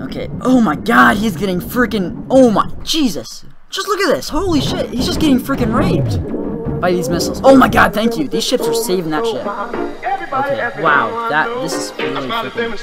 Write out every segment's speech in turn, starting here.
Okay. Oh my god, he's getting freaking. Oh my Jesus. Just look at this. Holy shit. He's just getting freaking raped by these missiles. Oh my god, thank you. These ships are saving that ship. Okay. Wow. That this is really freaking.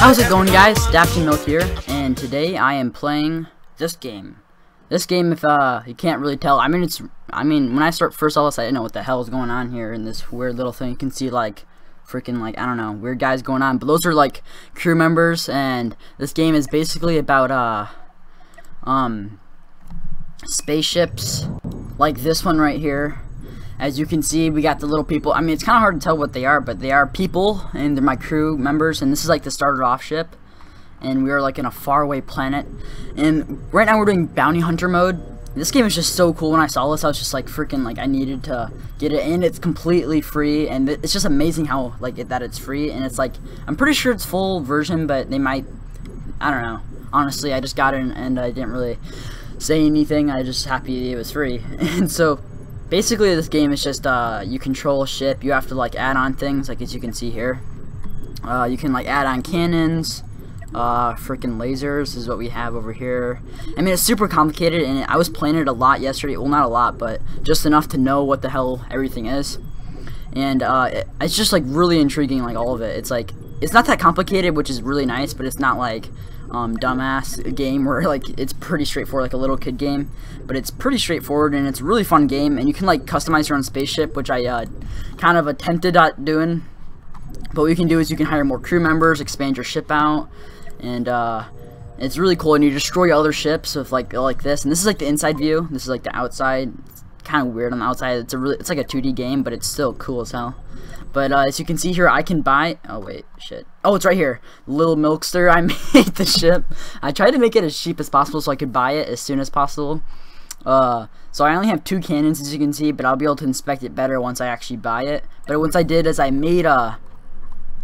How's it going guys? Dafty Milk here, and today I am playing this game. This game, if uh, you can't really tell, I mean, it's, I mean, when I start first all this, I didn't know what the hell is going on here in this weird little thing. You can see, like, freaking, like, I don't know, weird guys going on. But those are, like, crew members, and this game is basically about, uh, um, spaceships, like this one right here. As you can see, we got the little people. I mean, it's kind of hard to tell what they are, but they are people, and they're my crew members, and this is, like, the starter off ship and we are like in a faraway planet. And right now we're doing bounty hunter mode. This game is just so cool. When I saw this, I was just like freaking like I needed to get it, and it's completely free. And it's just amazing how like it, that it's free. And it's like I'm pretty sure it's full version, but they might. I don't know. Honestly, I just got it and, I didn't really say anything. I just happy it was free. and so basically, this game is just uh, you control a ship. You have to like add on things, like as you can see here. Uh, you can like add on cannons uh, freaking lasers is what we have over here. I mean, it's super complicated, and I was playing it a lot yesterday. Well, not a lot, but just enough to know what the hell everything is. And uh, it, it's just like really intriguing, like all of it. It's like it's not that complicated, which is really nice, but it's not like um, dumbass game where like it's pretty straightforward, like a little kid game. But it's pretty straightforward, and it's a really fun game. And you can like customize your own spaceship, which I uh, kind of attempted at doing. But what you can do is you can hire more crew members, expand your ship out, and uh, it's really cool. And you destroy other ships with like like this. And this is like the inside view. This is like the outside. It's kind of weird on the outside. It's a really it's like a 2D game, but it's still cool as hell. But uh, as you can see here, I can buy. Oh wait, shit. Oh, it's right here. Little Milkster. I made the ship. I tried to make it as cheap as possible so I could buy it as soon as possible. Uh, so I only have two cannons as you can see, but I'll be able to inspect it better once I actually buy it. But once I did is I made a.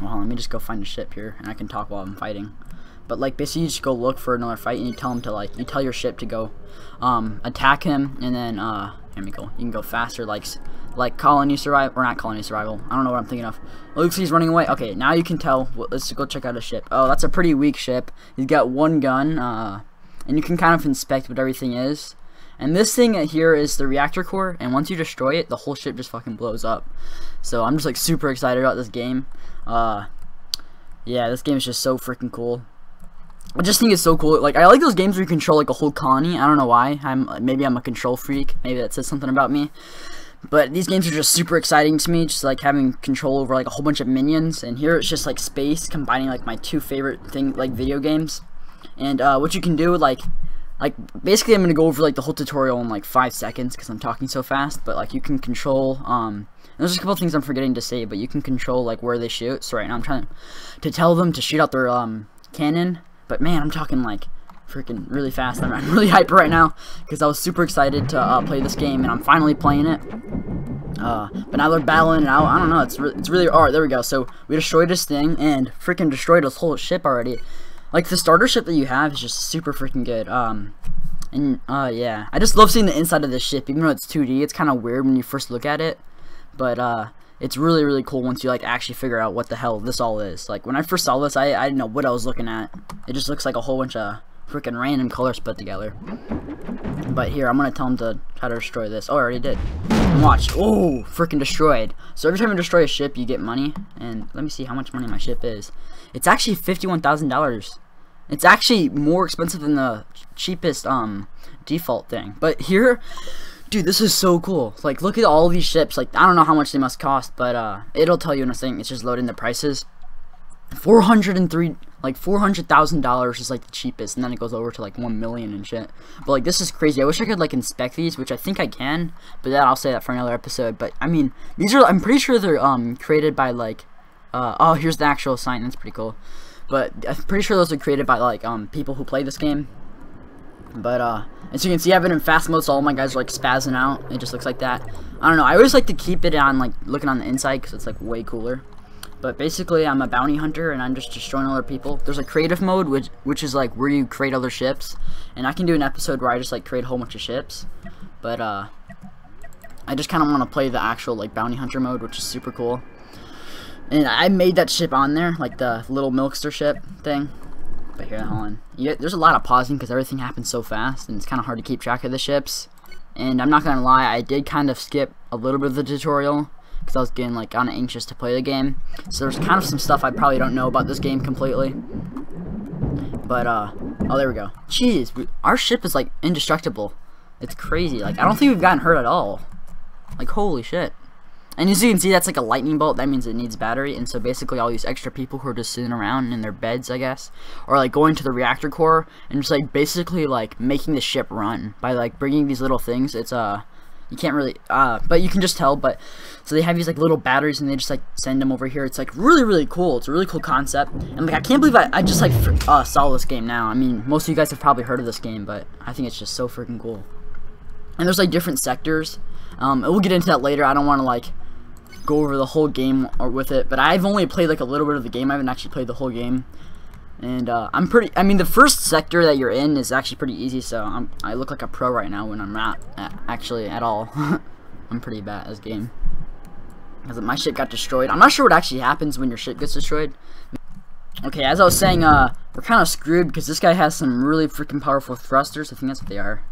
Well, let me just go find a ship here, and I can talk while I'm fighting. But like basically you just go look for another fight and you tell him to like you tell your ship to go um, attack him and then uh here we go. You can go faster like like colony survival or not colony survival. I don't know what I'm thinking of. Looks he's running away. Okay, now you can tell. Let's go check out his ship. Oh, that's a pretty weak ship. He's got one gun, uh, and you can kind of inspect what everything is. And this thing here is the reactor core, and once you destroy it, the whole ship just fucking blows up. So I'm just like super excited about this game. Uh, yeah, this game is just so freaking cool. I just think it's so cool. Like I like those games where you control like a whole colony. I don't know why. I'm maybe I'm a control freak. Maybe that says something about me. But these games are just super exciting to me. Just like having control over like a whole bunch of minions. And here it's just like space combining like my two favorite thing like video games. And uh, what you can do like like basically I'm gonna go over like the whole tutorial in like five seconds because I'm talking so fast. But like you can control um. There's a couple things I'm forgetting to say, but you can control like where they shoot. So right now I'm trying to tell them to shoot out their um cannon but man, I'm talking like freaking really fast. I'm, really hyper right now because I was super excited to uh, play this game, and I'm finally playing it. Uh, but now they're battling, and I, I don't know. It's re it's really alright. There we go. So we destroyed this thing and freaking destroyed this whole ship already. Like the starter ship that you have is just super freaking good. Um, and uh, yeah, I just love seeing the inside of this ship, even though it's 2D. It's kind of weird when you first look at it, but uh, it's really really cool once you like actually figure out what the hell this all is. Like when I first saw this I, I didn't know what I was looking at. It just looks like a whole bunch of freaking random colors put together. But here I'm gonna tell him to try to destroy this. Oh I already did. Watch. Oh freaking destroyed. So every time you destroy a ship you get money. And let me see how much money my ship is. It's actually $51,000 it's actually more expensive than the cheapest um default thing. But here Dude, this is so cool. Like, look at all these ships. Like, I don't know how much they must cost, but uh, it'll tell you in a thing. It's just loading the prices. 403 like $400,000 is like the cheapest and then it goes over to like 1 million and shit. But like this is crazy. I wish I could like inspect these, which I think I can, but then I'll say that for another episode. But I mean, these are I'm pretty sure they're um created by like uh oh, here's the actual sign. That's pretty cool. But I'm pretty sure those are created by like um people who play this game. But uh as you can see, I have it in fast mode, so all my guys are like spazzing out. It just looks like that. I don't know. I always like to keep it on like looking on the inside because it's like way cooler. But basically, I'm a bounty hunter, and I'm just destroying other people. There's a creative mode, which which is like where you create other ships, and I can do an episode where I just like create a whole bunch of ships. But uh, I just kind of want to play the actual like bounty hunter mode, which is super cool. And I made that ship on there, like the little milkster ship thing. But here. Yeah, there's a lot of pausing because everything happens so fast, and it's kind of hard to keep track of the ships. And I'm not gonna lie, I did kind of skip a little bit of the tutorial because I was getting like kind of anxious to play the game. So there's kind of some stuff I probably don't know about this game completely. But uh, oh there we go. Jeez, we, our ship is like indestructible. It's crazy. Like I don't think we've gotten hurt at all. Like holy shit. And as you can see, that's like a lightning bolt. That means it needs battery. And so basically all these extra people who are just sitting around in their beds, I guess, or like going to the reactor core and just like basically like making the ship run by like bringing these little things. It's uh, you can't really, uh, but you can just tell. But so they have these like little batteries and they just like send them over here. It's like really, really cool. It's a really cool concept. And like I can't believe I, I just like uh, saw this game now. I mean, most of you guys have probably heard of this game, but I think it's just so freaking cool. And there's like different sectors. Um, we'll get into that later. I don't want to like go over the whole game or with it, but I've only played like a little bit of the game. I haven't actually played the whole game. And uh, I'm pretty, I mean, the first sector that you're in is actually pretty easy, so I'm, I look like a pro right now when I'm not actually at all. I'm pretty bad at this game. Because my ship got destroyed. I'm not sure what actually happens when your ship gets destroyed. Okay, as I was saying, uh, we're kind of screwed because this guy has some really freaking powerful thrusters. I think that's what they are.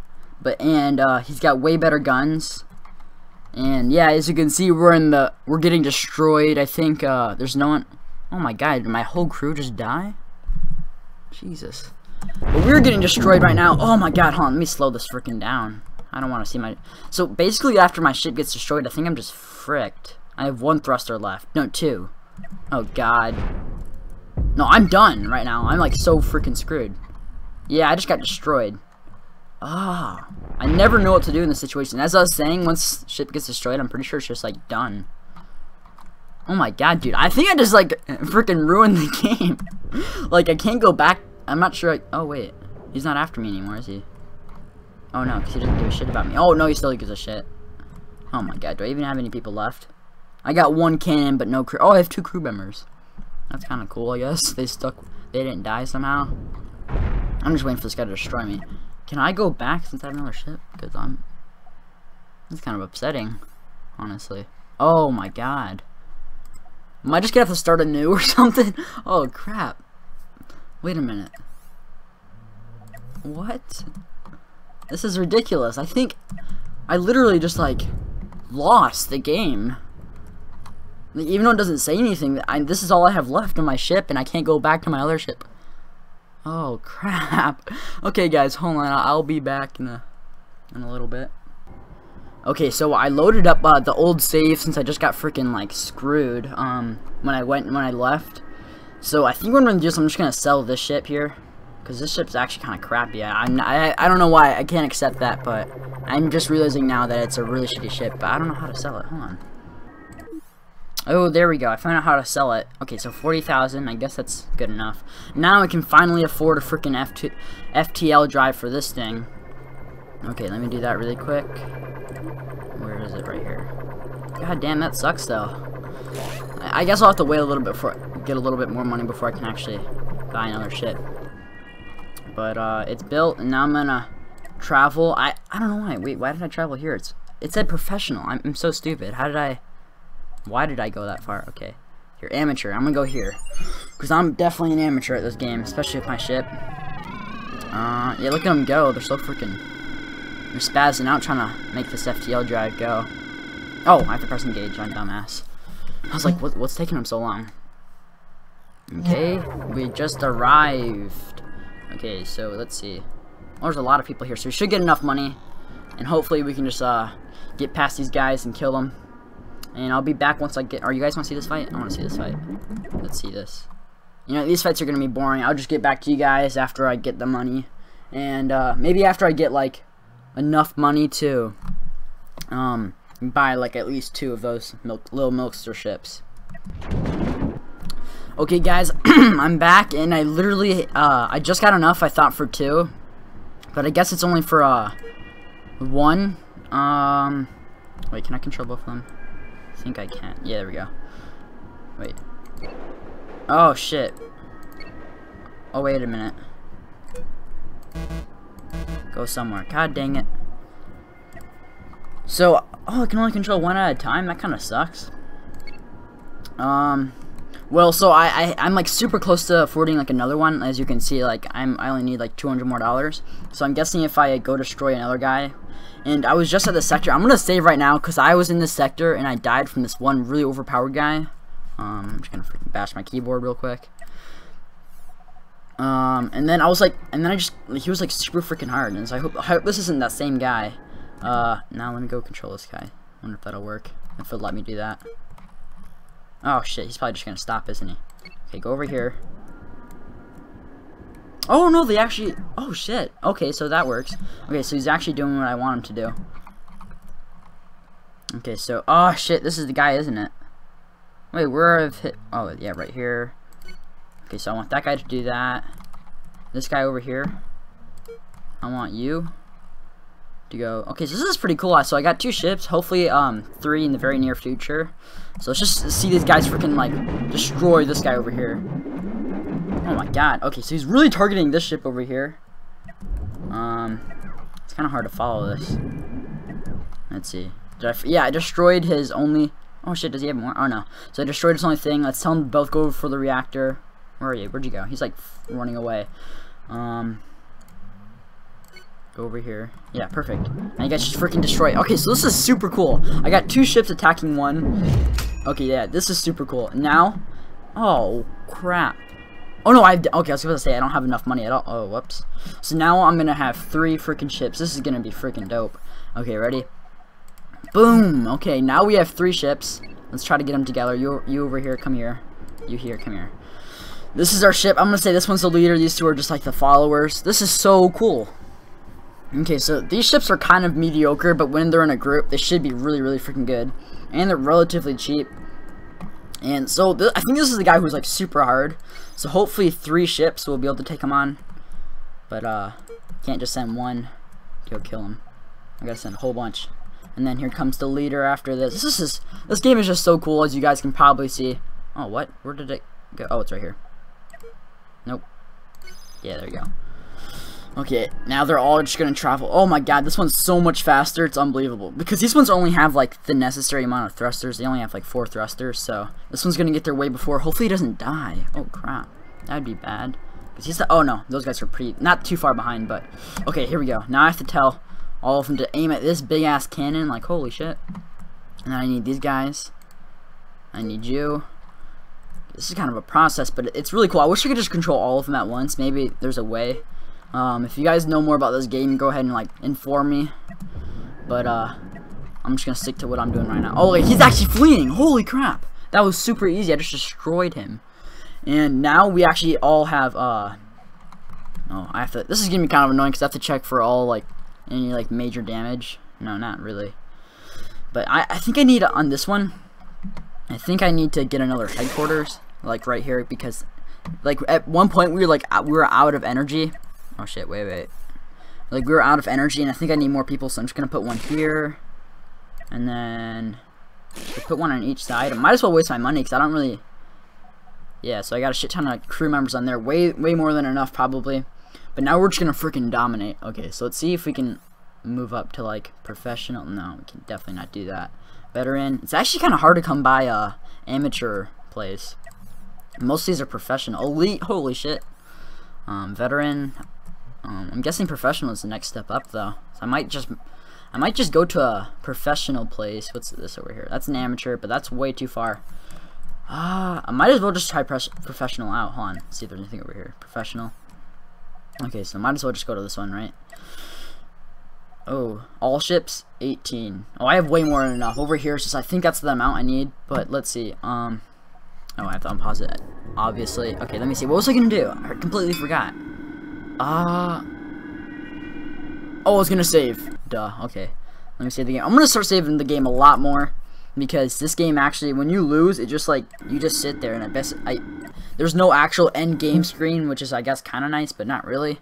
But, and, uh, he's got way better guns. And yeah, as you can see, we're in the we're getting destroyed. I think uh, there's no one. Oh my god, did my whole crew just die? Jesus. But we're getting destroyed right now. Oh my god, hold on, let me slow this freaking down. I don't want to see my... So basically after my ship gets destroyed, I think I'm just fricked. I have one thruster left. No, two. Oh god. No, I'm done right now. I'm like so freaking screwed. Yeah, I just got destroyed. Ah. I never know what to do in this situation. As I was saying, once ship gets destroyed, I'm pretty sure it's just, like, done. Oh my god, dude. I think I just, like, freaking ruined the game. like, I can't go back. I'm not sure I... Oh, wait. He's not after me anymore, is he? Oh, no, because he doesn't give a shit about me. Oh, no, he still gives a shit. Oh my god, do I even have any people left? I got one cannon, but no crew. Oh, I have two crew members. That's kind of cool, I guess. They stuck... They didn't die somehow. I'm just waiting for this guy to destroy me. Can I go back since I have another ship? Because I'm... It's kind of upsetting, honestly. Oh my god. Am I just gonna have to start anew or something? Oh crap. Wait a minute. What? This is ridiculous. I think I literally just like lost the game. Like, even though it doesn't say anything, I, this is all I have left on my ship and I can't go back to my other ship. Oh crap. Okay guys, hold on. I'll be back in a in a little bit. Okay, so I loaded up uh, the old save since I just got freaking like screwed um when I went when I left. So I think what I'm gonna do is I'm just gonna sell this ship here because this ship's actually kind of crappy. I, I'm I I don't know why I can't accept that, but I'm just realizing now that it's a really shitty ship. But I don't know how to sell it. Hold on. Oh, there we go. I found out how to sell it. Okay, so 40,000. I guess that's good enough. Now I can finally afford a freaking F2 FTL drive for this thing. Okay, let me do that really quick. Where is it? Right here. God damn, that sucks though. I guess I'll have to wait a little bit for get a little bit more money before I can actually buy another ship. But uh, it's built, and now I'm gonna travel. I I don't know why. Wait, why did I travel here? It's it said professional. I'm, I'm so stupid. How did I? Why did I go that far? Okay. You're amateur. I'm gonna go here. Because I'm definitely an amateur at this game, especially with my ship. Uh, yeah, look at them go. They're so freaking... They're spazzing out trying to make this FTL drive go. Oh, I have to press engage. I'm dumbass. I was like, what, what's taking them so long? Okay, we just arrived. Okay, so let's see. Well, there's a lot of people here, so we should get enough money. And hopefully we can just uh, get past these guys and kill them. And I'll be back once I get... Are you guys want to see this fight? I want to see this fight. Let's see this. You know, these fights are going to be boring. I'll just get back to you guys after I get the money. And uh, maybe after I get, like, enough money to um, buy, like, at least two of those milk, little milkster ships. Okay, guys, I'm back, and I literally, uh, I just got enough, I thought, for two. But I guess it's only for, uh, one. Um, wait, can I control both of them? Think I can. Yeah, there we go. Wait. Oh, shit. Oh, wait a minute. Go somewhere. God dang it. So, oh, I can only control one at a time? That kind of sucks. Um, well, so I, I, I'm like super close to affording like another one. As you can see, like I'm, I only need like 200 more dollars. So I'm guessing if I go destroy another guy, and I was just at the sector, I'm gonna save right now because I was in this sector and I died from this one really overpowered guy. Um, I'm just gonna bash my keyboard real quick. Um, and then I was like, and then I just, he was like super freaking hard, and so I hope, I hope this isn't that same guy. Uh, now let me go control this guy. wonder if that'll work, if it'll let me do that. Oh shit, he's probably just gonna stop, isn't he? Okay, go over here. Oh no, they actually, oh shit. Okay, so that works. Okay, so he's actually doing what I want him to do. Okay, so, oh shit, this is the guy, isn't it? Wait, where have hit, oh yeah, right here. Okay, so I want that guy to do that. This guy over here. I want you to go. Okay, so this is pretty cool. So I got two ships. Hopefully, um, three in the very near future. So let's just see these guys freaking like destroy this guy over here. Oh my god. Okay, so he's really targeting this ship over here. Um, it's kind of hard to follow this. Let's see. I yeah, I destroyed his only. Oh shit, does he have more? Oh no. So I destroyed his only thing. Let's tell him both go for the reactor. Where are you? Where'd you go? He's like running away. Um, go over here. Yeah, perfect. And you guys just freaking destroy. Okay, so this is super cool. I got two ships attacking one. Okay, yeah, this is super cool. Now, oh crap. Oh no, I okay. I was gonna say I don't have enough money at all. Oh, whoops. So now I'm gonna have three freaking ships. This is gonna be freaking dope. Okay, ready? Boom. Okay, now we have three ships. Let's try to get them together. You, you over here. Come here. You here. Come here. This is our ship. I'm gonna say this one's the leader. These two are just like the followers. This is so cool. Okay, so these ships are kind of mediocre, but when they're in a group, they should be really, really freaking good. And they're relatively cheap. And so, I think this is the guy who's like super hard. So hopefully three ships will be able to take him on. But, uh, can't just send one to go kill him. I gotta send a whole bunch. And then here comes the leader after this. This is, this game is just so cool, as you guys can probably see. Oh, what? Where did it go? Oh, it's right here. Nope. Yeah, there you go. Okay, now they're all just gonna travel. Oh my god, this one's so much faster, it's unbelievable. Because these ones only have, like, the necessary amount of thrusters. They only have, like, four thrusters, so... This one's gonna get there way before. Hopefully he doesn't die. Oh, crap. That'd be bad. Because he's the... Oh, no. Those guys are pretty... Not too far behind, but... Okay, here we go. Now I have to tell all of them to aim at this big-ass cannon. Like, holy shit. And then I need these guys. I need you. This is kind of a process, but it's really cool. I wish I could just control all of them at once. Maybe there's a way. Um, if you guys know more about this game, go ahead and like inform me. But uh, I'm just gonna stick to what I'm doing right now. Oh, wait, he's actually fleeing! Holy crap! That was super easy. I just destroyed him. And now we actually all have uh. Oh, I have to. This is gonna be kind of annoying because I have to check for all like any like major damage. No, not really. But I, I think I need on this one. I think I need to get another headquarters like right here because like at one point we were like we were out of energy oh shit wait wait. Like we were out of energy and I think I need more people so I'm just gonna put one here and then put one on each side. I might as well waste my money because I don't really yeah so I got a shit ton of crew members on there. Way way more than enough probably. But now we're just gonna freaking dominate. Okay so let's see if we can move up to like professional. No we can definitely not do that. Veteran. It's actually kind of hard to come by uh amateur plays most of these are professional. Elite, holy shit. Um, veteran. Um, I'm guessing professional is the next step up though. So I might just, I might just go to a professional place. What's this over here? That's an amateur, but that's way too far. Ah, uh, I might as well just try professional out. Hold on, see if there's anything over here. Professional. Okay, so might as well just go to this one, right? Oh, all ships, 18. Oh, I have way more than enough. Over here, just I think that's the amount I need. But let's see. Um, Oh, I have to unpause it. Obviously. Okay, let me see. What was I gonna do? I completely forgot. Uh, oh, I was gonna save. Duh. Okay. Let me save the game. I'm gonna start saving the game a lot more because this game actually, when you lose, it just like you just sit there and I guess I there's no actual end game screen, which is I guess kind of nice, but not really.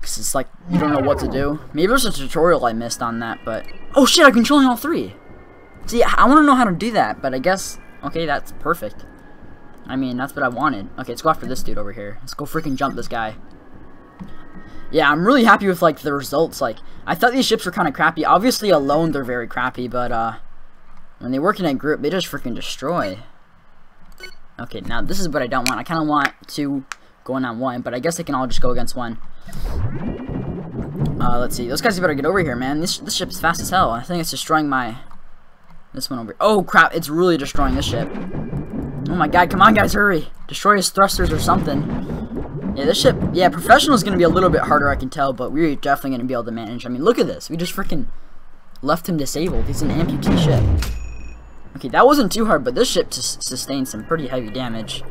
Cause it's like you don't know what to do. Maybe there's a tutorial I missed on that, but oh shit, I'm controlling all three. See, I want to know how to do that, but I guess okay, that's perfect. I mean, that's what I wanted. Okay, let's go after this dude over here. Let's go freaking jump this guy. Yeah, I'm really happy with, like, the results. Like, I thought these ships were kind of crappy. Obviously, alone, they're very crappy, but, uh, when they work in a group, they just freaking destroy. Okay, now, this is what I don't want. I kind of want to go in on one, but I guess they can all just go against one. Uh, let's see. Those guys better get over here, man. This, this ship is fast as hell. I think it's destroying my... This one over here. Oh, crap. It's really destroying this ship. Oh, my God. Come on, guys. Hurry. Destroy his thrusters or something. Yeah, this ship... Yeah, professional is going to be a little bit harder, I can tell, but we're definitely going to be able to manage. I mean, look at this. We just freaking left him disabled. He's an amputee ship. Okay, that wasn't too hard, but this ship just sustained some pretty heavy damage.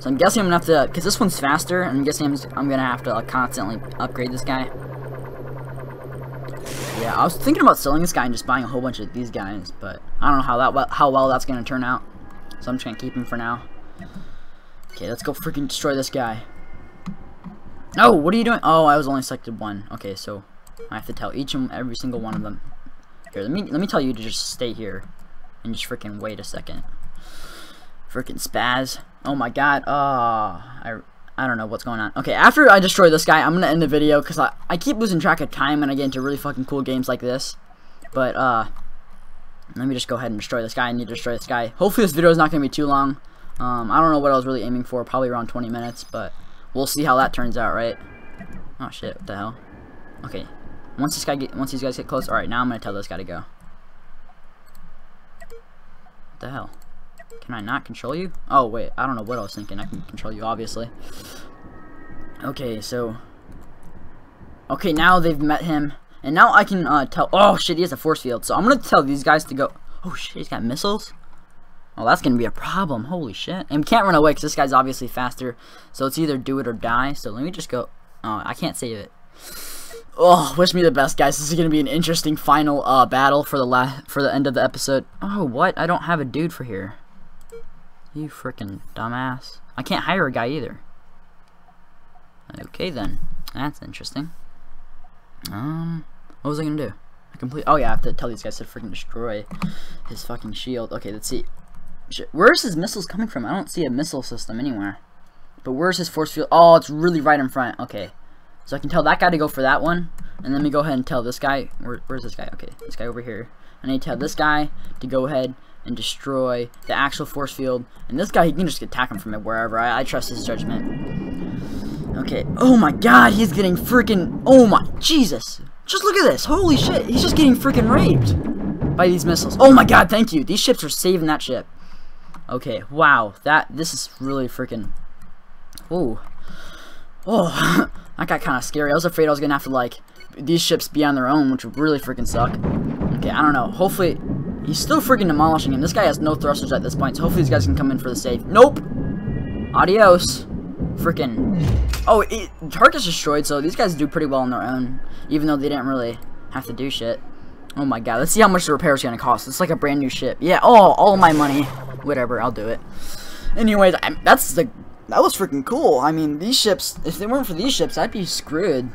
So I'm guessing I'm gonna have to, because this one's faster, and I'm guessing I'm, I'm gonna have to like, constantly upgrade this guy. Yeah, I was thinking about selling this guy and just buying a whole bunch of these guys, but I don't know how that how well that's gonna turn out. So I'm just gonna keep him for now. Okay, let's go freaking destroy this guy. Oh, what are you doing? Oh, I was only selected one. Okay, so I have to tell each and every single one of them. Here, let me let me tell you to just stay here and just freaking wait a second. Freaking spaz. Oh my god. Oh, I, I don't know what's going on. Okay, after I destroy this guy, I'm to end the video because I, I keep losing track of time when I get into really fucking cool games like this. But, uh, let me just go ahead and destroy this guy. I need to destroy this guy. Hopefully this video is not to be too long. Um, I don't know what I was really aiming for. Probably around 20 minutes, but we'll see how that turns out, right? Oh shit, what the hell? Okay, once this guy get, once these guys get close, all right. Now I'm gonna tell this guy to go. What the hell? Can I not control you? Oh, wait. I don't know what I was thinking. I can control you, obviously. Okay, so... Okay, now they've met him. And now I can uh, tell... Oh, shit, he has a force field. So I'm to tell these guys to go... Oh, shit, he's got missiles? Oh, that's going to be a problem. Holy shit. And we can't run away because this guy's obviously faster. So it's either do it or die. So let me just go... Oh, I can't save it. Oh, wish me the best, guys. This is gonna be an interesting final uh, battle for the la for the end of the episode. Oh, what? I don't have a dude for here. You freaking dumbass. I can't hire a guy either. Okay then. That's interesting. Um, what was I gonna do? I complete. Oh yeah, I have to tell these guys to freaking destroy his fucking shield. Okay, let's see. Where's his missiles coming from? I don't see a missile system anywhere. But where's his force field? Oh, it's really right in front. Okay. So I can tell that guy to go for that one. And let me go ahead and tell this guy. Where, where's this guy? Okay, this guy over here. I need to tell this guy to go ahead and destroy the actual force field. And this guy, he can just attack him from it wherever. I, I trust his judgment. Okay. Oh my god, he's getting freaking... Oh my... Jesus. Just look at this. Holy shit. He's just getting freaking raped by these missiles. Oh my god, thank you. These ships are saving that ship. Okay, wow. That... This is really freaking... ooh, Oh. that got kind of scary. I was afraid I was to have to, like... These ships be on their own, which would really freaking suck. Okay, I don't know. Hopefully... He's still freaking demolishing him. This guy has no thrusters at this point, so hopefully these guys can come in for the save. Nope! Adios. Freaking. Oh, it, Tarkus destroyed, so these guys do pretty well on their own, even though they didn't really have to do shit. Oh my god, let's see how much the repair is to cost. It's like a brand new ship. Yeah, oh, all my money. Whatever, I'll do it. Anyways, I, that's the... That was freaking cool. I mean, these ships, if they weren't for these ships, I'd be screwed.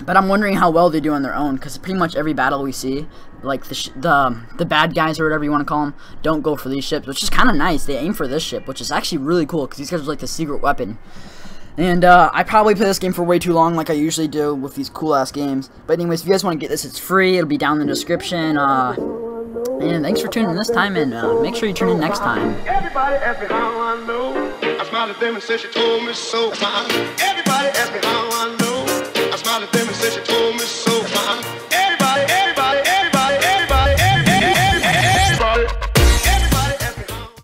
But I'm wondering how well they do on their own, because pretty much every battle we see, like the the the bad guys or whatever you want to call them, don't go for these ships, which is kind of nice. They aim for this ship, which is actually really cool, because these guys are like the secret weapon. And uh, I probably play this game for way too long, like I usually do with these cool ass games. But anyways, if you guys want to get this, it's free. It'll be down in the description. Uh, and thanks for tuning in this time, and uh, make sure you tune in next time. Everybody ask me how I know. I smiled at them and said she told me so. Everybody ask me how I know I smiled at them and said she told me so.